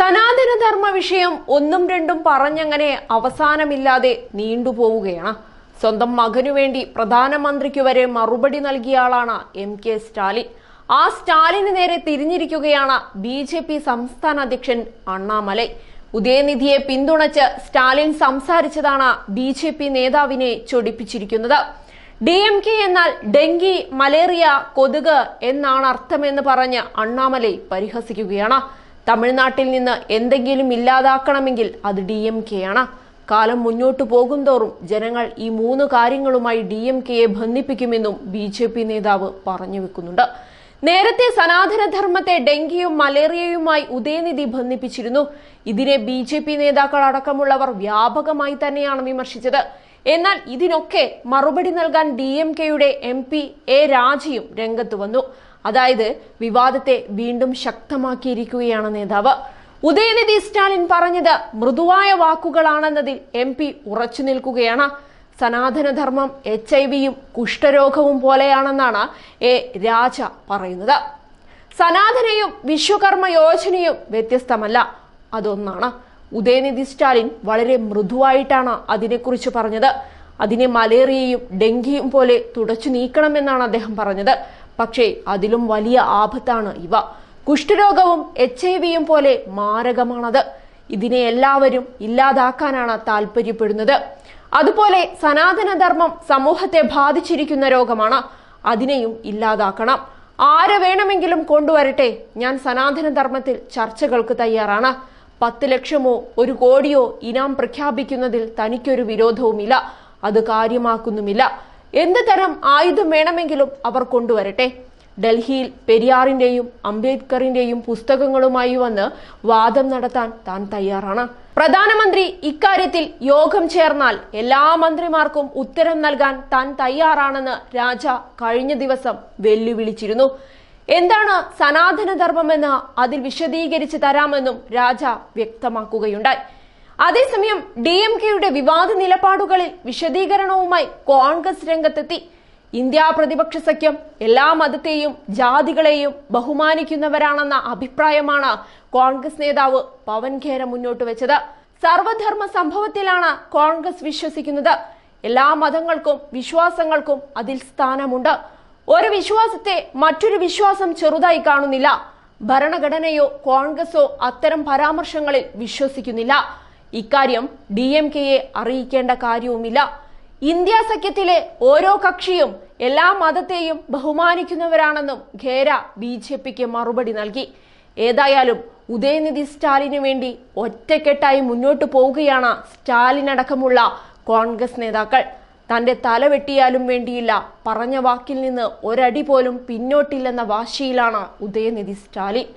സനാതനധർമ്മ വിഷയം ഒന്നും രണ്ടും പറഞ്ഞങ്ങനെ അവസാനമില്ലാതെ നീണ്ടുപോവുകയാണ്. സ്വന്തം മകനു വേണ്ടി പ്രധാനമന്ത്രിക്കു വരെ മറുപടി നൽകിയ ആളാണ് എം കെ സ്റ്റാലിൻ. ആ സ്റ്റാലിന് നേരെ തിരിഞ്ഞിരിക്കുകയാണ് ബി ജെ പി സംസ്ഥാന അധ്യക്ഷൻ അണ്ണാമലൈ. ഉദയനിധിയെ പിന്തുണച്ച് സ്റ്റാലിൻ സംസാരിച്ചതാണ് ബി ജെ പി നേതാവിനെ ചൊടിപ്പിച്ചിരിക്കുന്നത്. ഡി എം കെ എന്നാൽ ഡെങ്കി മലേറിയ കൊതുക് എന്നാണ് അർത്ഥമെന്ന് പറഞ്ഞ് അണ്ണാമലൈ പരിഹസിക്കുകയാണ്. തമിഴ്നാട്ടിൽ നിന്ന് എന്തെങ്കിലും ഇല്ലാതാക്കണമെങ്കിൽ അത് ഡി എം കെ ആണ് കാലം മുന്നോട്ടു പോകുന്തോറും ജനങ്ങൾ ഈ മൂന്ന് കാര്യങ്ങളുമായി ഡി എം കെയെ ബന്ധിപ്പിക്കുമെന്നും ബി ജെ പി നേതാവ് പറഞ്ഞു വെക്കുന്നുണ്ട്. നേരത്തെ സനാതനധർമ്മത്തെ ഡെങ്കിയും മലേറിയയുമായി ഉദയനിധി ബന്ധിപ്പിച്ചിരുന്നു. ഇതിനെ ബി ജെ പി നേതാക്കൾ അടക്കമുള്ളവർ വ്യാപകമായി തന്നെയാണ് വിമർശിച്ചത്. എന്നാൽ ഇതിനൊക്കെ മറുപടി നൽകാൻ ഡി എം കെയുടെ എം പി എ രാജയും രംഗത്ത് വന്നു. അതായത് വിവാദത്തെ വീണ്ടും ശക്തമാക്കിയിരിക്കുകയാണ് നേതാവ്. ഉദയനിധി സ്റ്റാലിൻ പറഞ്ഞത് മൃദുവായ വാക്കുകളാണെന്നതിൽ എം പി ഉറച്ചു നിൽക്കുകയാണ്. സനാതനധർമ്മം എച്ച് ഐ വിയും കുഷ്ഠരോഗവും പോലെയാണെന്നാണ് എ രാജ പറയുന്നത്. സനാതനയും വിശ്വകർമ്മ യോജനയും വ്യത്യസ്തമല്ല. അതൊന്നാണ്. ഉദയനിധി സ്റ്റാലിൻ വളരെ മൃദുവായിട്ടാണ് അതിനെക്കുറിച്ച് പറഞ്ഞത്. അതിനെ മലേറിയയും ഡെങ്കിയും പോലെ തുടച്ചു നീക്കണമെന്നാണ് അദ്ദേഹം പറഞ്ഞത്. പക്ഷേ അതിലും വലിയ ആപത്താണ് ഇവ. കുഷ്ഠരോഗവും എച്ച് ഐ വിയും പോലെ മാരകമാണത്. ഇതിനെ എല്ലാവരും ഇല്ലാതാക്കാനാണ് താല്പര്യപ്പെടുന്നത് അതുപോലെ സനാതനധർമ്മം സമൂഹത്തെ ബാധിച്ചിരിക്കുന്ന രോഗമാണ്. അതിനെയും ഇല്ലാതാക്കണം. ആരെ വേണമെങ്കിലും കൊണ്ടുവരട്ടെ. ഞാൻ സനാതനധർമ്മത്തിൽ ചർച്ചകൾക്ക് തയ്യാറാണ്. പത്ത് ലക്ഷമോ ഒരു കോടിയോ ഇനാം പ്രഖ്യാപിക്കുന്നതിൽ തനിക്കൊരു വിരോധവുമില്ല. അത് കാര്യമാക്കുന്നുമില്ല. എന്ത് തരം ആയുധം വേണമെങ്കിലും അവർ കൊണ്ടുവരട്ടെ. ഡൽഹിയിൽ പെരിയാറിന്റെയും അംബേദ്കറിന്റെയും പുസ്തകങ്ങളുമായി വന്ന് വാദം നടത്താൻ താൻ തയ്യാറാണ്. പ്രധാനമന്ത്രി ഇക്കാര്യത്തിൽ യോഗം ചേർന്നാൽ എല്ലാ മന്ത്രിമാർക്കും ഉത്തരം നൽകാൻ താൻ തയ്യാറാണെന്ന് രാജ കഴിഞ്ഞ ദിവസം വെല്ലുവിളിച്ചിരുന്നു. എന്താണ് സനാതനധർമ്മമെന്ന് അതിൽ വിശദീകരിച്ച് തരാമെന്നും രാജ വ്യക്തമാക്കുകയുണ്ടായി. അതേസമയം ഡി എം കെയുടെ വിവാദ നിലപാടുകളിൽ വിശദീകരണവുമായി കോൺഗ്രസ് രംഗത്തെത്തി. ഇന്ത്യ പ്രതിപക്ഷ സഖ്യം എല്ലാ മതത്തെയും ജാതികളെയും ബഹുമാനിക്കുന്നവരാണെന്ന അഭിപ്രായമാണ് കോൺഗ്രസ് നേതാവ് പവൻ ഖേര മുന്നോട്ട് വെച്ചത്. സർവധർമ്മ സംഭവത്തിലാണ് കോൺഗ്രസ് വിശ്വസിക്കുന്നത്. എല്ലാ മതങ്ങൾക്കും വിശ്വാസങ്ങൾക്കും അതിൽ സ്ഥാനമുണ്ട്. ഒരു വിശ്വാസത്തെ മറ്റൊരു വിശ്വാസം ചെറുതായി കാണുന്നില്ല. ഭരണഘടനയോ കോൺഗ്രസോ അത്തരം പരാമർശങ്ങളിൽ വിശ്വസിക്കുന്നില്ല. ഇക്കാര്യം ഡി എം കെയെ അറിയിക്കേണ്ട കാര്യവുമില്ല. ഇന്ത്യ സഖ്യത്തിലെ ഓരോ കക്ഷിയും എല്ലാ മതത്തെയും ബഹുമാനിക്കുന്നവരാണെന്നും ഖേര ബി ജെ പിക്ക് മറുപടി നൽകി. ഏതായാലും ഉദയനിധി സ്റ്റാലിന് വേണ്ടി ഒറ്റക്കെട്ടായി മുന്നോട്ടു പോവുകയാണ് സ്റ്റാലിൻ അടക്കമുള്ള കോൺഗ്രസ് നേതാക്കൾ. തന്റെ തല വെട്ടിയാലും വേണ്ടിയില്ല. പറഞ്ഞ വാക്കിൽ നിന്ന് ഒരടി പോലും പിന്നോട്ടില്ലെന്ന വാശിയിലാണ് ഉദയനിധി സ്റ്റാലിൻ.